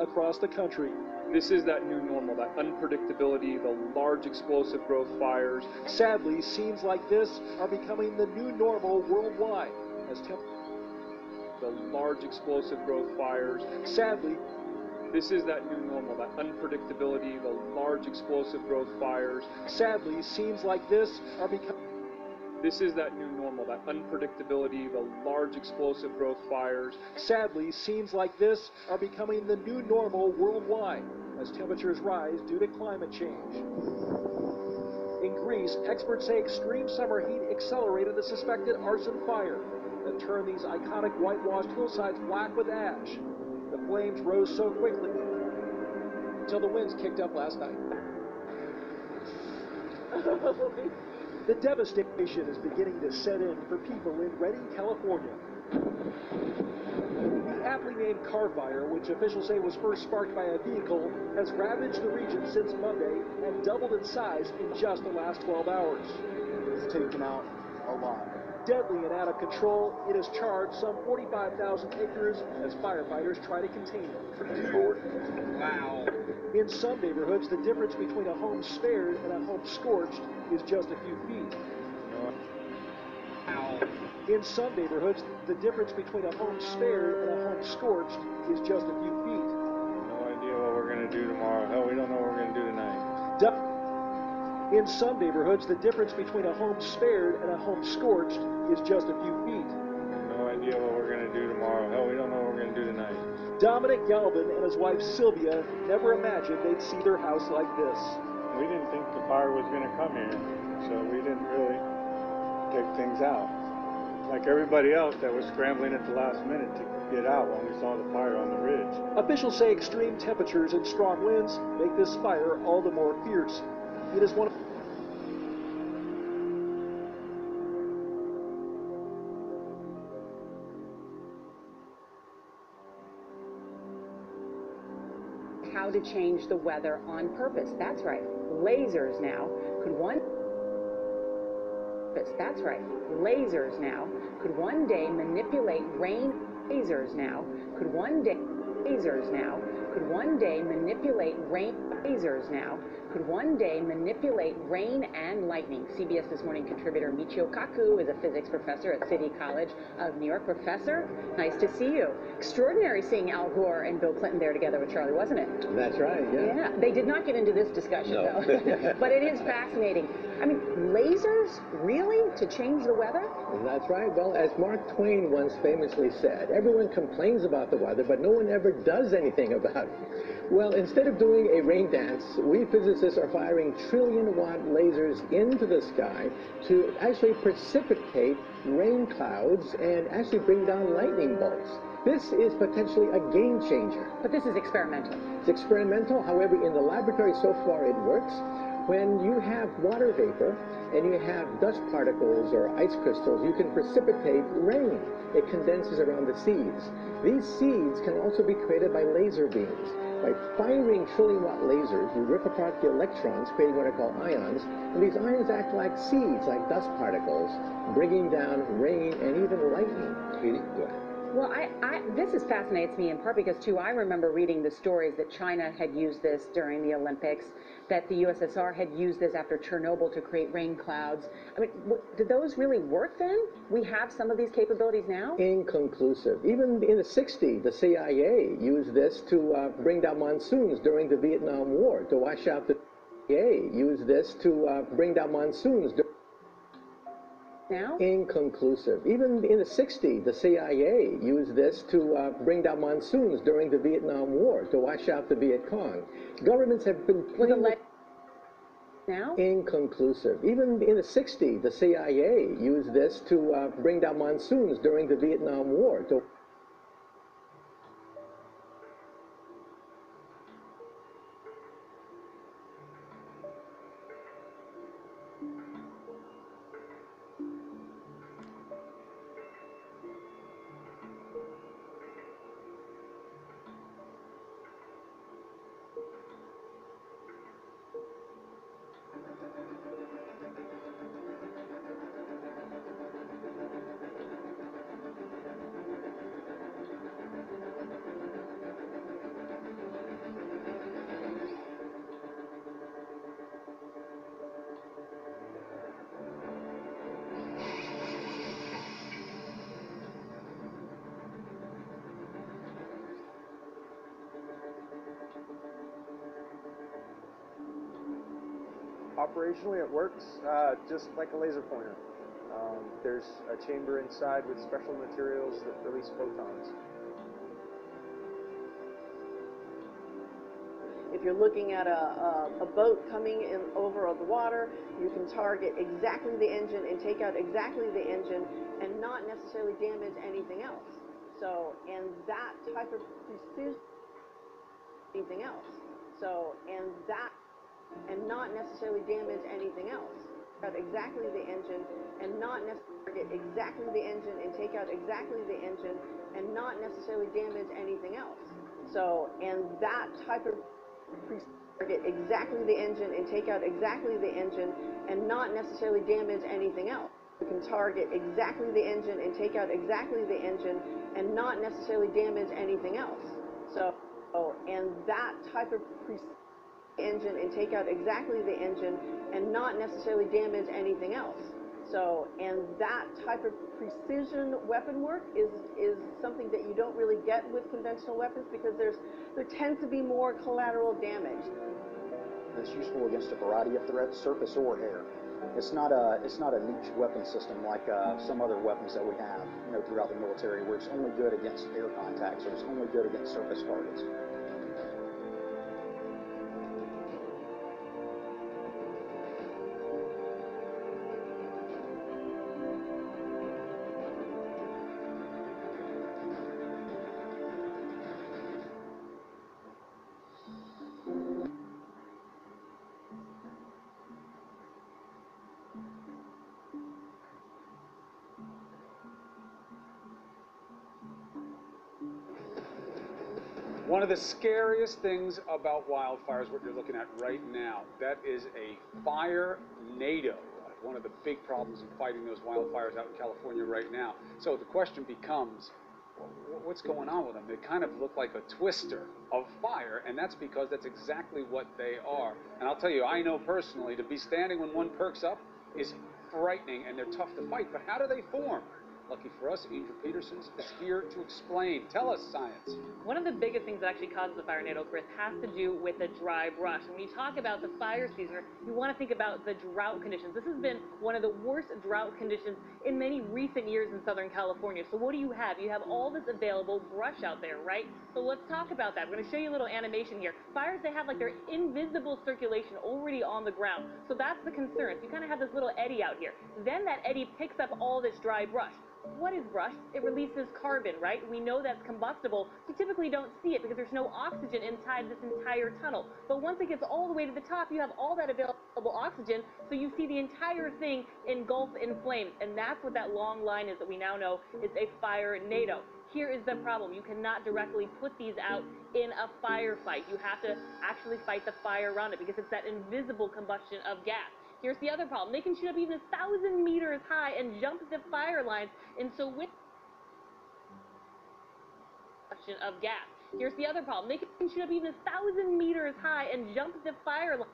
across the country. This is that new normal, that unpredictability, the large explosive growth fires. Sadly, scenes like this are becoming the new normal worldwide as temp- the large explosive growth fires. Sadly, this is that new normal, that unpredictability, the large explosive growth fires. Sadly, scenes like this are becoming this is that new normal, that unpredictability, the large explosive growth fires. Sadly, scenes like this are becoming the new normal worldwide as temperatures rise due to climate change. In Greece, experts say extreme summer heat accelerated the suspected arson fire that turned these iconic whitewashed hillsides black with ash. The flames rose so quickly until the winds kicked up last night. The devastation is beginning to set in for people in Redding, California. The aptly named Carr Fire, which officials say was first sparked by a vehicle, has ravaged the region since Monday and doubled in size in just the last 12 hours. It's taken out a lot. Deadly and out of control, it has charged some 45,000 acres as firefighters try to contain it. Wow. In some neighborhoods, the difference between a home spared and a home scorched is just a few feet. Wow. In some neighborhoods, the difference between a home spared and a home scorched is just a few feet. No idea what we're going to do tomorrow. Hell, we don't know what we're going to do tonight. Du- in some neighborhoods, the difference between a home spared and a home scorched is just a few feet. No idea what we're going to do tomorrow. Hell, we don't know what we're going to do tonight. Dominic Galvin and his wife Sylvia never imagined they'd see their house like this. We didn't think the fire was going to come here, so we didn't really take things out. Like everybody else that was scrambling at the last minute to get out when we saw the fire on the ridge. Officials say extreme temperatures and strong winds make this fire all the more fierce. It is one of how to change the weather on purpose. That's right. Lasers now could one that's right. Lasers now could one day manipulate rain. Lasers now could one day lasers now could one day manipulate rain. Lasers now could one day manipulate rain and lightning. CBS This Morning contributor Michio Kaku is a physics professor at City College of New York. Professor, nice to see you. Extraordinary seeing Al Gore and Bill Clinton there together with Charlie, wasn't it? That's right, yeah. Yeah, they did not get into this discussion No. though. but it is fascinating. I mean, lasers really to change the weather? That's right. Well, as Mark Twain once famously said, everyone complains about the weather, but no one ever does anything about it. Well, instead of doing a rain dance, we physicists are firing trillion watt lasers into the sky to actually precipitate rain clouds and actually bring down lightning bolts. This is potentially a game changer. But this is experimental. It's experimental, however, in the laboratory so far it works. When you have water vapor and you have dust particles or ice crystals, you can precipitate rain. It condenses around the seeds. These seeds can also be created by laser beams. By firing trillion watt lasers, you rip apart the electrons, creating what are called ions, and these ions act like seeds, like dust particles, bringing down rain and even lightning. Go ahead. Well, I, I, this is fascinates me in part because too I remember reading the stories that China had used this during the Olympics, that the USSR had used this after Chernobyl to create rain clouds. I mean, did those really work then? We have some of these capabilities now. Inconclusive. Even in the 60s, the CIA used this to uh, bring down monsoons during the Vietnam War, to wash out the CIA used this to uh, bring down monsoons. Now. Inconclusive. Even in the 60s, the CIA used this to uh, bring down monsoons during the Vietnam War, to wash out the Viet Cong. Governments have been the playing now. Inconclusive. Even in the 60s, the CIA used this to uh, bring down monsoons during the Vietnam War. To Operationally, it works uh, just like a laser pointer. Um, there's a chamber inside with special materials that release photons. If you're looking at a, a, a boat coming in over the water, you can target exactly the engine and take out exactly the engine and not necessarily damage anything else. So, and that type of precision, anything else. So, and that, and not necessarily damage anything else. Out exactly the engine and not necessarily exactly the engine and take out exactly the engine and not necessarily damage anything else. So, and that type of target exactly the engine and take out exactly the engine and not necessarily damage anything else. You can target exactly the engine and take out exactly the engine and not necessarily damage anything else. So, oh, and that type of engine and take out exactly the engine and not necessarily damage anything else. So, and that type of precision weapon work is, is something that you don't really get with conventional weapons because there's, there tends to be more collateral damage. It's useful against a variety of threats, surface or air. It's not a it's not a niche weapon system like uh, some other weapons that we have, you know, throughout the military, where it's only good against air contacts or it's only good against surface targets. One of the scariest things about wildfires, what you're looking at right now, that is a fire nado. One of the big problems in fighting those wildfires out in California right now. So the question becomes, what's going on with them? They kind of look like a twister of fire, and that's because that's exactly what they are. And I'll tell you, I know personally, to be standing when one perks up is frightening, and they're tough to fight. But how do they form? Lucky for us, Indra Petersons is here to explain. Tell us, science. One of the biggest things that actually causes the fire nado, Chris, has to do with the dry brush. When you talk about the fire season, you want to think about the drought conditions. This has been one of the worst drought conditions in many recent years in Southern California. So what do you have? You have all this available brush out there, right? So let's talk about that. We're going to show you a little animation here. Fires, they have like their invisible circulation already on the ground. So that's the concern. So you kind of have this little eddy out here. Then that eddy picks up all this dry brush. What is brush? It releases carbon, right? We know that's combustible. You typically don't see it because there's no oxygen inside this entire tunnel. But once it gets all the way to the top, you have all that available oxygen, so you see the entire thing engulf in flames. And that's what that long line is that we now know is a fire nado. Here is the problem. You cannot directly put these out in a firefight. You have to actually fight the fire around it because it's that invisible combustion of gas. Here's the other problem. They can shoot up even a thousand meters high and jump the fire lines. And so with of gas. Here's the other problem. They can shoot up even a thousand meters high and jump the fire lines.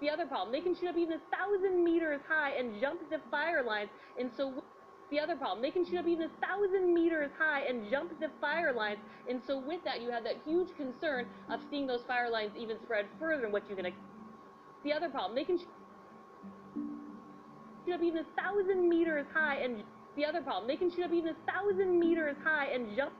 The other problem. They can shoot up even a thousand meters high and jump the fire lines. And so the other problem. They can shoot up even a thousand meters high and jump the fire lines. And so with that, you have that huge concern of seeing those fire lines even spread further than what you can. The other problem. They can shoot up even a thousand meters high and the other problem. They can shoot up even a thousand meters high and jump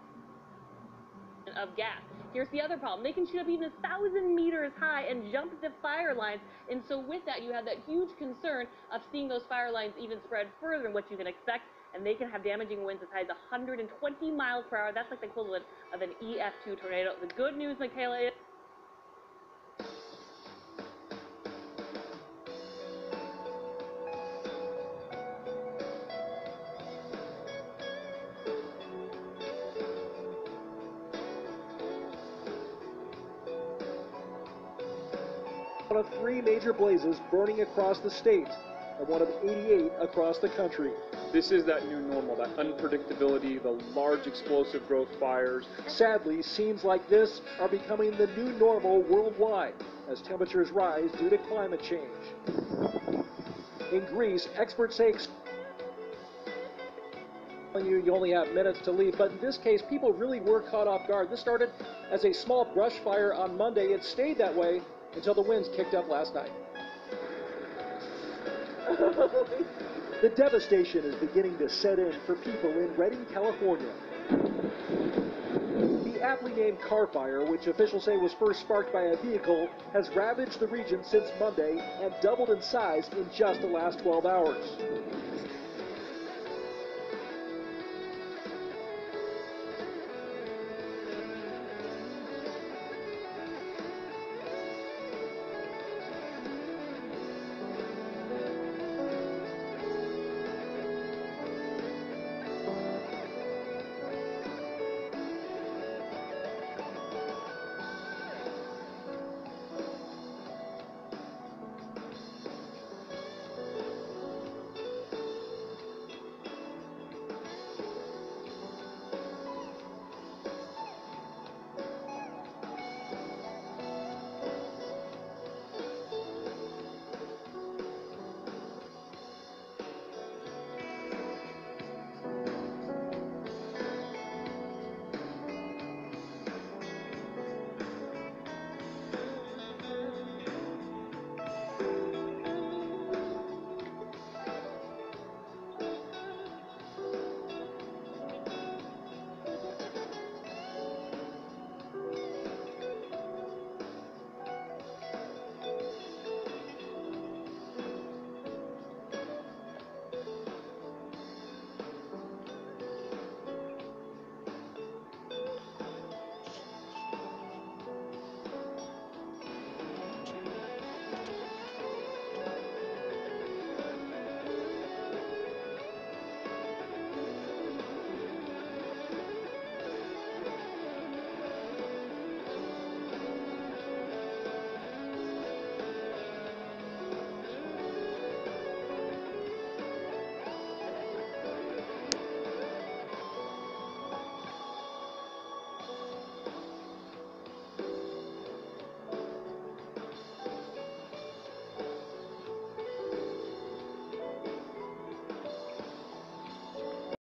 of gas. Here's the other problem. They can shoot up even a thousand meters high and jump the fire lines. And so with that, you have that huge concern of seeing those fire lines even spread further than what you can expect. And they can have damaging winds as high as 120 miles per hour. That's like the equivalent of an EF2 tornado. The good news, Michaela, is major blazes burning across the state and one of 88 across the country. This is that new normal, that unpredictability, the large explosive growth fires. Sadly, scenes like this are becoming the new normal worldwide as temperatures rise due to climate change. In Greece, experts say you you only have minutes to leave, but in this case, people really were caught off guard. This started as a small brush fire on Monday. It stayed that way until the winds kicked up last night. The devastation is beginning to set in for people in Redding, California. The aptly named Carr Fire, which officials say was first sparked by a vehicle, has ravaged the region since Monday and doubled in size in just the last 12 hours.